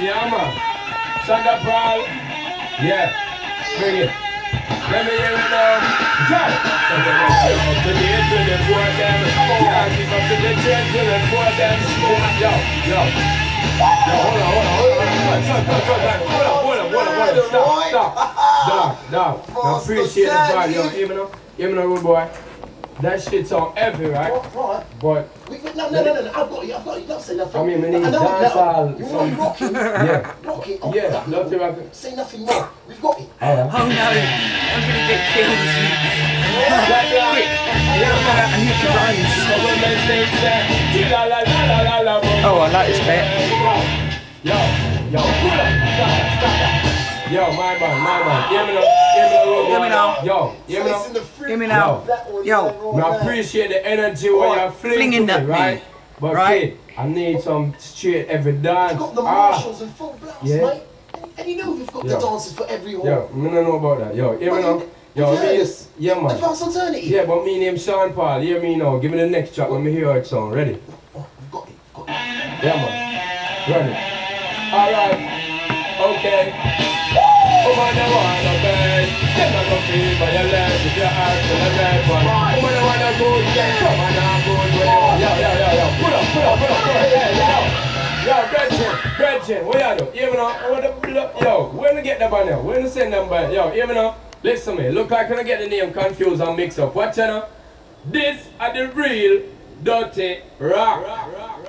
Yeah, man. Sean da Paul. Yeah. Bring it. Let me hear it now. Go! To the end, to the four them. Yeah, keep up to the chin, to the four them. Yo, yo. Yo, hold on, hold on, hold on. Hold on, hold on, hold on, hold on, hold on, hold on. Stop, stop. Dog, dog. I appreciate the vibe, yo. Hear me now? Hear me now, rude boy. That shit's on heavy, right? Right. But We, we, no, no, no, no, no, I've got you, I've got you, don't say nothing. I mean, we need I know, dancehall, You some- want rocking? Yeah. Rock it. Oh, Yeah, that love to rock it. Say nothing more. We've got it. Alright. Oh no, I'm gonna get killed. Quick, Yeah, I need to run. Oh, I like this bit. Yo, yo, pull up. Stop, stop. Yo, my man, my man. Hear me now. Hear me now, me boy. now. Yo, hear me now. the fridge. Hear me now. That one, Yo. that I appreciate the energy when you're flinging, Flinging to that me, me. right? But Right. kid, I need some straight every dance. We've got the Ah, marshals and full blouse, Yeah. mate. And, and you know we've got Yo. the dancers for every hall. Yo, me no know about that. Yo, hear me now. Yo, me, yes. yeah, man. Advanced alternative. Yeah, but me name Sean Paul. Hear me now. Give me the next track when me hear it sound. Ready? Oh, we've got it. Got it. Yeah, man. Ready. Alright. Okay. Woman, I wanna when you. Gretchen, what y'all do? Hear me now? I wanna pull up. Yo, where to get that by now? Where send them by? Yo, hear me now? Listen me. Look like I get the name confused and mix up. Watch now. This are the real dirty rock.